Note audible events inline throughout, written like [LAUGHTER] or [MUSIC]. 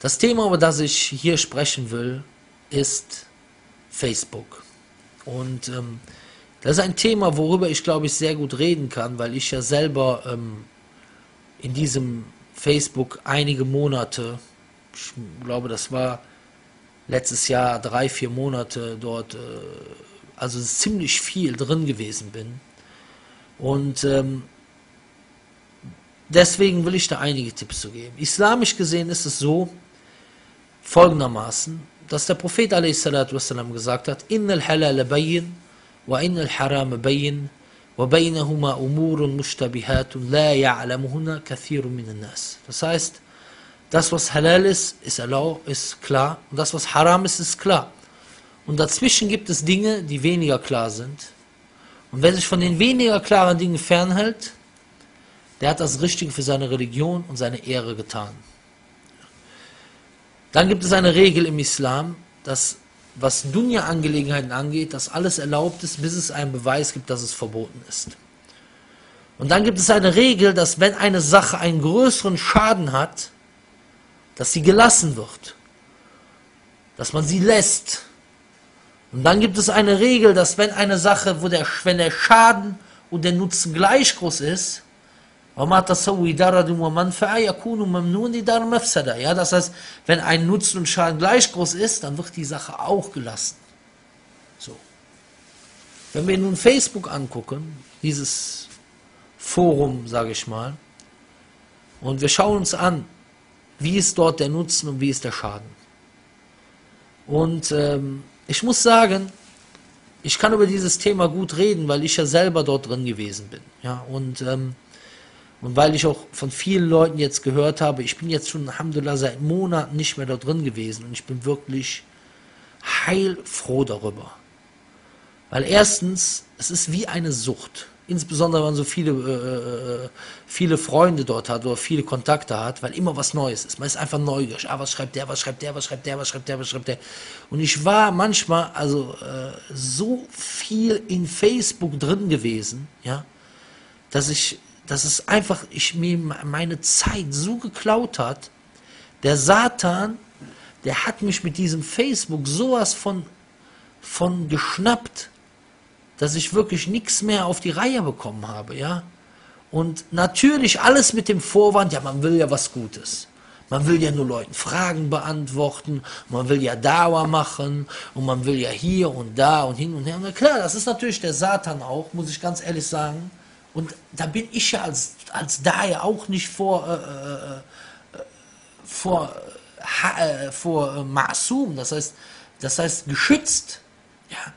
Das Thema, über das ich hier sprechen will, ist Facebook. Und ähm, das ist ein Thema, worüber ich glaube ich sehr gut reden kann, weil ich ja selber ähm, in diesem Facebook einige Monate, ich glaube, das war letztes Jahr drei, vier Monate dort, äh, also ziemlich viel drin gewesen bin. Und ähm, deswegen will ich da einige Tipps zu geben. Islamisch gesehen ist es so, folgendermaßen, dass der Prophet wassalam, gesagt hat, Innal halal bayin wa innal haram bayin wa baynahuma umurun mushtabihatun la ya'lamuhunna kathirun minan nas. Das heißt, das was halal ist, ist erlaubt, ist klar und das was haram ist, ist klar. Und dazwischen gibt es Dinge, die weniger klar sind. Und wer sich von den weniger klaren Dingen fernhält, der hat das Richtige für seine Religion und seine Ehre getan. Dann gibt es eine Regel im Islam, dass was Dunya-Angelegenheiten angeht, dass alles erlaubt ist, bis es einen Beweis gibt, dass es verboten ist. Und dann gibt es eine Regel, dass wenn eine Sache einen größeren Schaden hat, dass sie gelassen wird. Dass man sie lässt. Und dann gibt es eine Regel, dass wenn eine Sache, wo der, wenn der Schaden und der Nutzen gleich groß ist, ja, das heißt, wenn ein Nutzen und Schaden gleich groß ist, dann wird die Sache auch gelassen. So. Wenn wir nun Facebook angucken, dieses Forum, sage ich mal, und wir schauen uns an, wie ist dort der Nutzen und wie ist der Schaden. Und ähm, ich muss sagen, ich kann über dieses Thema gut reden, weil ich ja selber dort drin gewesen bin. Ja, und ähm, und weil ich auch von vielen Leuten jetzt gehört habe, ich bin jetzt schon, Alhamdulillah, seit Monaten nicht mehr da drin gewesen und ich bin wirklich heilfroh darüber. Weil erstens, es ist wie eine Sucht. Insbesondere, wenn man so viele, äh, äh, viele Freunde dort hat oder viele Kontakte hat, weil immer was Neues ist. Man ist einfach neugierig. Ah, was schreibt der, was schreibt der, was schreibt der, was schreibt der, was schreibt der. Und ich war manchmal also äh, so viel in Facebook drin gewesen, ja, dass ich dass es einfach ich mir meine Zeit so geklaut hat. Der Satan, der hat mich mit diesem Facebook sowas von, von geschnappt, dass ich wirklich nichts mehr auf die Reihe bekommen habe, ja. Und natürlich alles mit dem Vorwand, ja, man will ja was Gutes. Man will ja nur Leuten Fragen beantworten, man will ja Dauer machen und man will ja hier und da und hin und her. Na klar, das ist natürlich der Satan auch, muss ich ganz ehrlich sagen. Und da bin ich ja als, als Daher auch nicht vor, äh, äh, äh vor, äh, vor Masum, das heißt, das heißt geschützt. Ja.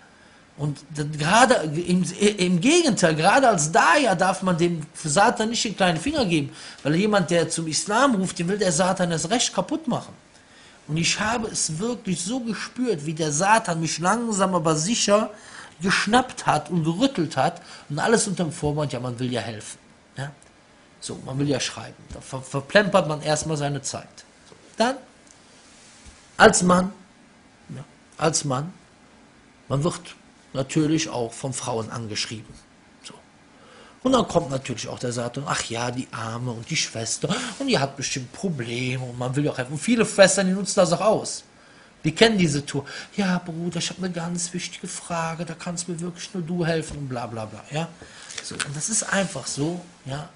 Und gerade im, im, Gegenteil, gerade als Daher darf man dem Satan nicht den kleinen Finger geben, weil jemand, der zum Islam ruft, den will der Satan das Recht kaputt machen. Und ich habe es wirklich so gespürt, wie der Satan mich langsam aber sicher geschnappt hat und gerüttelt hat und alles unter dem Vorwand, ja, man will ja helfen. Ja? So, man will ja schreiben. Da ver verplempert man erstmal seine Zeit. Dann, als Mann, ja, als Mann, man wird natürlich auch von Frauen angeschrieben. So. Und dann kommt natürlich auch der Satan, ach ja, die Arme und die Schwester, und die hat bestimmt Probleme und man will ja auch helfen. Und viele Schwestern, die nutzen das auch aus. Wir kennen diese Tour. Ja, Bruder, ich habe eine ganz wichtige Frage, da kannst mir wirklich nur du helfen und bla bla bla. Ja? So, und das ist einfach so, ja,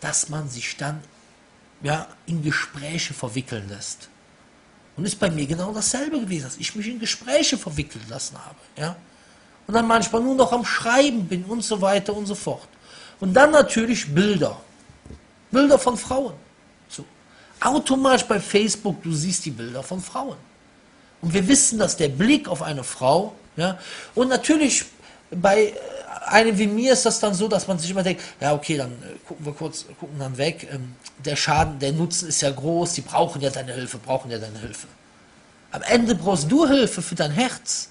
dass man sich dann ja, in Gespräche verwickeln lässt. Und ist bei mir genau dasselbe gewesen, dass ich mich in Gespräche verwickeln lassen habe. Ja? Und dann manchmal nur noch am Schreiben bin und so weiter und so fort. Und dann natürlich Bilder. Bilder von Frauen. So. Automatisch bei Facebook, du siehst die Bilder von Frauen. Und wir wissen, dass der Blick auf eine Frau, ja, und natürlich bei äh, einem wie mir ist das dann so, dass man sich immer denkt, ja okay, dann äh, gucken wir kurz, gucken dann weg. Ähm, der Schaden, der Nutzen ist ja groß, die brauchen ja deine Hilfe, brauchen ja deine Hilfe. Am Ende brauchst du Hilfe für dein Herz.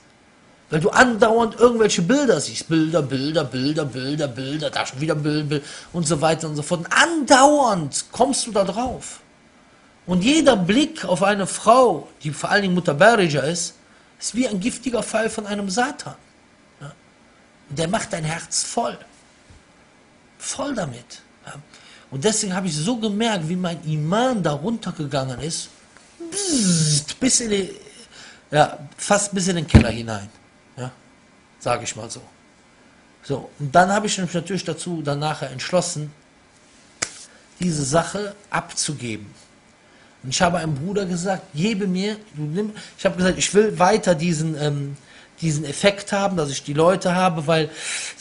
Weil du andauernd irgendwelche Bilder siehst. Bilder, Bilder, Bilder, Bilder, Bilder, da schon wieder Bilder, und so weiter und so fort. Und andauernd kommst du da drauf. Und jeder Blick auf eine Frau, die vor allen Dingen Mutabarija ist, ist wie ein giftiger Fall von einem Satan. Ja? Und der macht dein Herz voll. Voll damit. Ja? Und deswegen habe ich so gemerkt, wie mein Iman darunter gegangen ist. bis in die, ja, fast bis in den Keller hinein. Ja, sage ich mal so. So, und dann habe ich mich natürlich dazu dann entschlossen, diese Sache abzugeben. Und ich habe einem Bruder gesagt, gebe mir, du nimm, ich habe gesagt, ich will weiter diesen, ähm, diesen Effekt haben, dass ich die Leute habe, weil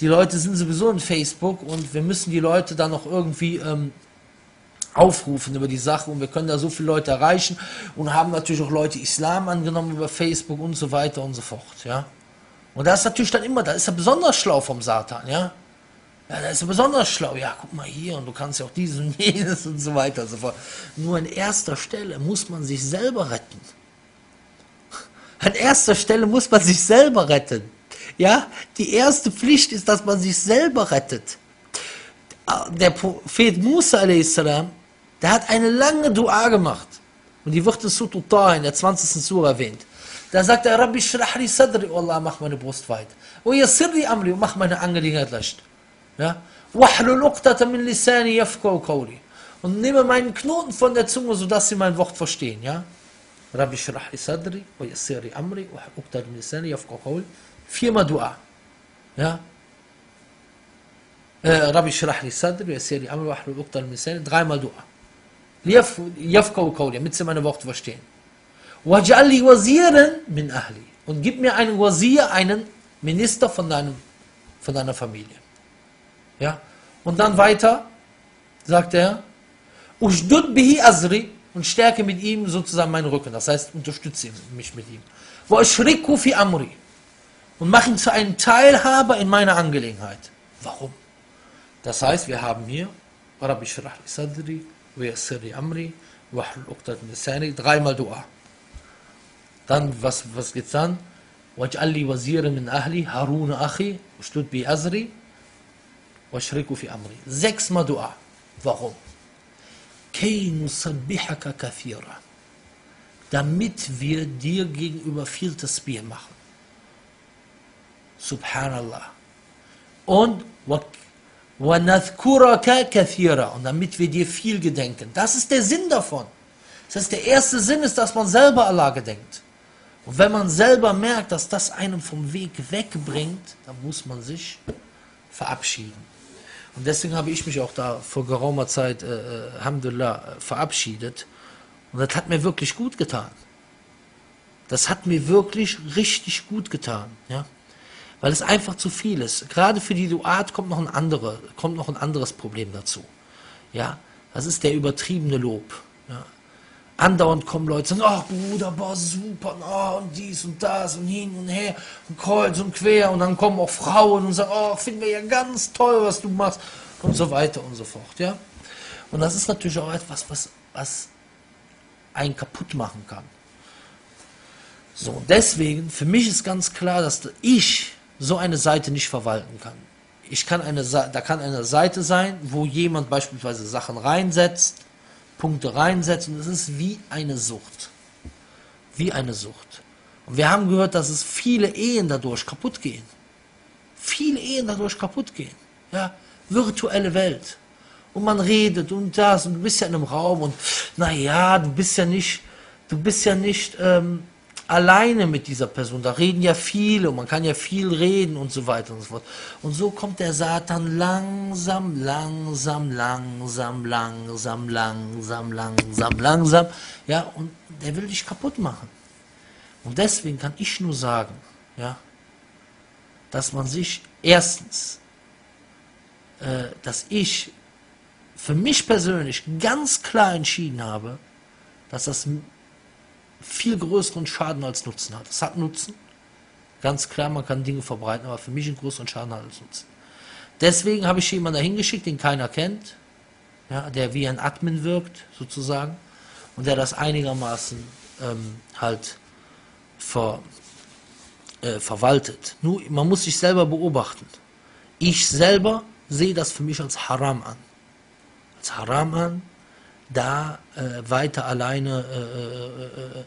die Leute sind sowieso in Facebook und wir müssen die Leute dann noch irgendwie ähm, aufrufen über die Sache und wir können da so viele Leute erreichen und haben natürlich auch Leute Islam angenommen über Facebook und so weiter und so fort, ja. Und da ist natürlich dann immer, da ist er besonders schlau vom Satan, ja. Ja, da ist er besonders schlau. Ja, guck mal hier und du kannst ja auch dieses [LAUGHS] und jenes und so weiter und so fort. Nur an erster Stelle muss man sich selber retten. An erster Stelle muss man sich selber retten. Ja, die erste Pflicht ist, dass man sich selber rettet. Der Prophet Musa a.s., der hat eine lange Dua gemacht. Und die wird in Surah in der 20. Surah erwähnt. Da sagt er, Rabbi, shrah li sadri, oh Allah, mach meine Brust weit. Oh, yassirri amri, mach meine Angelegenheit leicht. Ja? Und nehme meinen Knoten von der Zunge, sodass sie mein Wort verstehen. Ja? Rabbi shrah sadri, wa amri, yafqahu qawli. Viermal Dua. Ja? Äh, Rabbi shrah sadri, wa amri, lisani. Dreimal Dua. Yafqahu qawli, damit sie meine Worte verstehen. Waj'alli waziran min ahli. Und gib mir einen Wazir, einen Minister von, deinem, von deiner Familie. Ja? Und dann weiter sagt er, Ushdud bihi azri und stärke mit ihm sozusagen meinen Rücken. Das heißt, unterstütze mich mit ihm. Wa ashriku fi amri und mach ihn zu einem Teilhaber in meiner Angelegenheit. Warum? Das heißt, wir haben hier Rabbi shrah li sadri li amri wa hlul uqtat min lisani dreimal Dua. Dann was was geht's dann? Waj'alli waziran min ahli Harun akhi ushdud bi azri واشركوا في أمري sechsmal Dua. Warum? كي نسبحك كثيرا damit wir dir gegenüber viel Tasbih machen. Subhanallah. Und وَنَذْكُرَكَ كَثِيرًا und damit wir dir viel gedenken. Das ist der Sinn davon. Das heißt, der erste Sinn ist, dass man selber Allah gedenkt. Und wenn man selber merkt, dass das einen vom Weg wegbringt, dann muss man sich verabschieden. Und deswegen habe ich mich auch da vor geraumer Zeit, äh, Alhamdulillah, verabschiedet. Und das hat mir wirklich gut getan. Das hat mir wirklich richtig gut getan, ja. Weil es einfach zu viel ist. Gerade für die Duat kommt noch ein, andere, kommt noch ein anderes Problem dazu. Ja, das ist der übertriebene Lob. Ja. Andauernd kommen Leute und sagen, oh Bruder, boah, super, oh, und dies und das und hin und her und kreuz und quer und dann kommen auch Frauen und sagen, oh, finden wir ja ganz toll, was du machst und so weiter und so fort, ja. Und das ist natürlich auch etwas, was, was einen kaputt machen kann. So, deswegen, für mich ist ganz klar, dass ich so eine Seite nicht verwalten kann. Ich kann eine, da kann eine Seite sein, wo jemand beispielsweise Sachen reinsetzt, Punkte reinsetzt und es ist wie eine Sucht. Wie eine Sucht. Und wir haben gehört, dass es viele Ehen dadurch kaputt gehen. Viele Ehen dadurch kaputt gehen. Ja, virtuelle Welt. Und man redet und das und du bist ja in einem Raum und naja, du bist ja nicht, du bist ja nicht ähm, alleine mit dieser Person. Da reden ja viele und man kann ja viel reden und so weiter und so fort. Und so kommt der Satan langsam, langsam, langsam, langsam, langsam, langsam, langsam. Ja, und der will dich kaputt machen. Und deswegen kann ich nur sagen, ja, dass man sich erstens, äh, dass ich für mich persönlich ganz klar entschieden habe, dass das viel größeren Schaden als Nutzen hat. Es hat Nutzen, ganz klar, man kann Dinge verbreiten, aber für mich einen größeren Schaden hat als Nutzen. Deswegen habe ich jemanden dahin geschickt, den keiner kennt, ja, der wie ein Admin wirkt, sozusagen, und der das einigermaßen ähm, halt ver, äh, verwaltet. Nur, man muss sich selber beobachten. Ich selber sehe das für mich als Haram an. Als Haram an, da äh, weiter alleine äh, äh,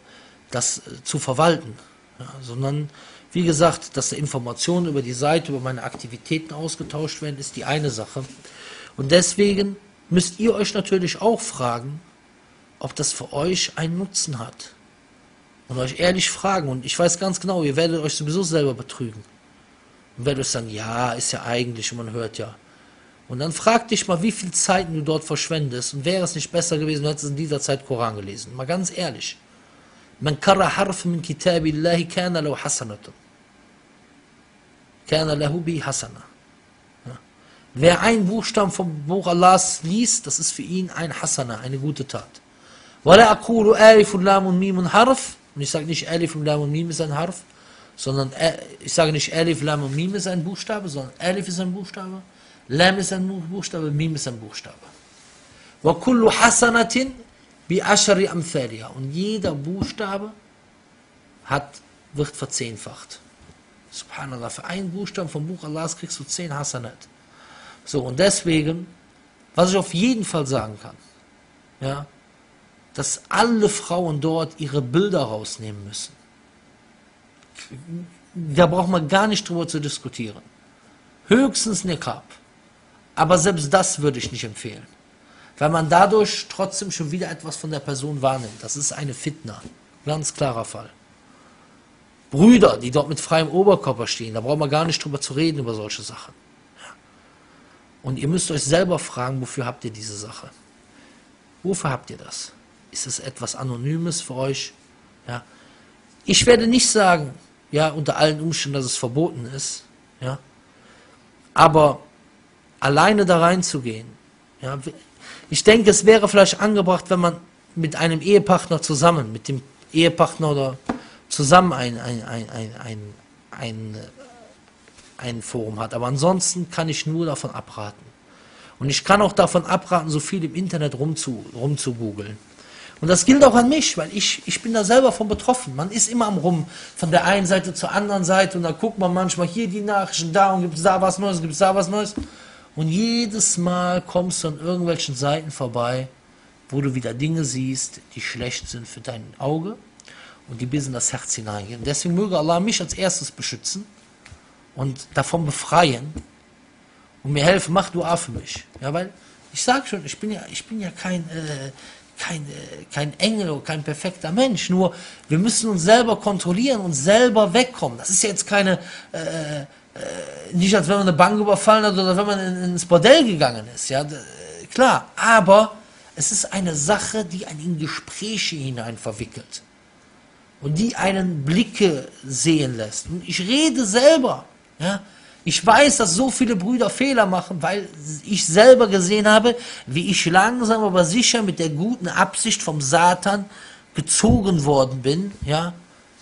das zu verwalten, ja, sondern wie gesagt, dass Informationen über die Seite, über meine Aktivitäten ausgetauscht werden, ist die eine Sache. Und deswegen müsst ihr euch natürlich auch fragen, ob das für euch einen Nutzen hat. Und euch ehrlich fragen. Und ich weiß ganz genau, ihr werdet euch sowieso selber betrügen. Und werdet euch sagen, ja, ist ja eigentlich, und man hört ja. Und dann frag dich mal, wie viel Zeit du dort verschwendest. Und wäre es nicht besser gewesen, du hättest in dieser Zeit Koran gelesen. Mal ganz ehrlich. Man kara harf min kitabillahi kana lahu hasanatun. Kana lahu bi hasana. Wer ein Buchstaben vom Buch Allahs liest, das ist für ihn ein Hasana, eine gute Tat. Und und ich sage nicht alif und lam und mim ist ein harf, sondern ich sage nicht alif, lam und mim ist ein Buchstabe, sondern alif ist ein Buchstabe, lam ist ein Buchstabe, mim ist ein Buchstabe. Hasanatin bi ashari amthaliha. Und jeder Buchstabe hat, wird verzehnfacht. Subhanallah, für einen Buchstaben vom Buch Allahs kriegst du zehn Hasanat. So, und deswegen, was ich auf jeden Fall sagen kann, ja, dass alle Frauen dort ihre Bilder rausnehmen müssen. Da braucht man gar nicht drüber zu diskutieren. Höchstens Niqab. Aber selbst das würde ich nicht empfehlen. Weil man dadurch trotzdem schon wieder etwas von der Person wahrnimmt. Das ist eine Fitna. Ganz klarer Fall. Brüder, die dort mit freiem Oberkörper stehen, da braucht man gar nicht drüber zu reden, über solche Sachen. Und ihr müsst euch selber fragen, wofür habt ihr diese Sache? Wofür habt ihr das? Ist es etwas Anonymes für euch? Ja. Ich werde nicht sagen, ja, unter allen Umständen, dass es verboten ist, ja. Aber alleine da reinzugehen, ja, ich denke, es wäre vielleicht angebracht, wenn man mit einem Ehepartner zusammen, mit dem Ehepartner oder zusammen ein, ein, ein, ein, ein, ein ein Forum hat. Aber ansonsten kann ich nur davon abraten. Und ich kann auch davon abraten, so viel im Internet rumzu, rumzugoogeln. Und das gilt auch an mich, weil ich, ich bin da selber von betroffen. Man ist immer am Rum, von der einen Seite zur anderen Seite und da guckt man manchmal hier die Nachrichten, da und gibt es da was Neues, gibt es da was Neues. Und jedes Mal kommst du an irgendwelchen Seiten vorbei, wo du wieder Dinge siehst, die schlecht sind für dein Auge und die bis in das Herz hineingehen. Deswegen möge Allah mich als erstes beschützen und davon befreien und mir helfen, mach Dua für mich. Ja, weil ich sage schon, ich bin ja, ich bin ja kein, äh, kein, äh, kein Engel oder kein perfekter Mensch. Nur wir müssen uns selber kontrollieren und selber wegkommen. Das ist jetzt keine, äh, nicht als wenn man eine Bank überfallen hat oder wenn man in, ins Bordell gegangen ist. Ja, klar. Aber es ist eine Sache, die einen in Gespräche hinein verwickelt und die einen Blicke sehen lässt. Und ich rede selber. Ja? Ich weiß, dass so viele Brüder Fehler machen, weil ich selber gesehen habe, wie ich langsam aber sicher mit der guten Absicht vom Satan gezogen worden bin, ja,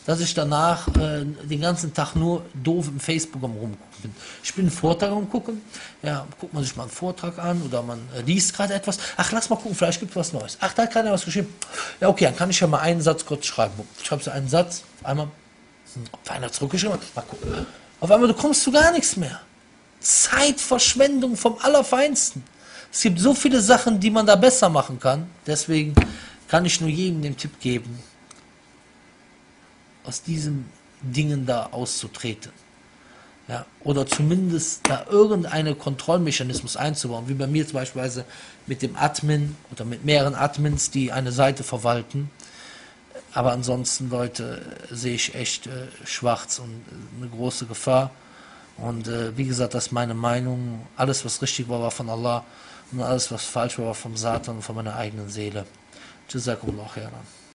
dass ich danach äh, den ganzen Tag nur doof im Facebook am rumgucken bin. Ich bin einen Vortrag am gucken, ja, guckt man sich mal einen Vortrag an oder man äh, liest gerade etwas. Ach, lass mal gucken, vielleicht gibt es was Neues. Ach, da hat keiner was geschrieben. Ja, okay, dann kann ich ja mal einen Satz kurz schreiben. Ich schreibe so einen Satz, einmal, hm, ob einer zurückgeschrieben mal gucken. Auf einmal, du kommst zu gar nichts mehr. Zeitverschwendung vom Allerfeinsten. Es gibt so viele Sachen, die man da besser machen kann. Deswegen kann ich nur jedem den Tipp geben, aus diesen Dingen da auszutreten. Ja, oder zumindest da irgendeinen Kontrollmechanismus einzubauen, wie bei mir zum Beispiel mit dem Admin oder mit mehreren Admins, die eine Seite verwalten aber ansonsten, Leute, sehe ich echt äh, schwarz und äh, eine große Gefahr. Und äh, wie gesagt, das ist meine Meinung. Alles, was richtig war, war von Allah. Und alles, was falsch war, war vom Satan und von meiner eigenen Seele. Jazakumullah khairan.